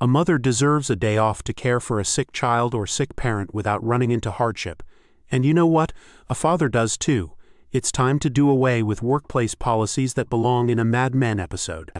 A mother deserves a day off to care for a sick child or sick parent without running into hardship. And you know what? A father does too. It's time to do away with workplace policies that belong in a Mad Men episode.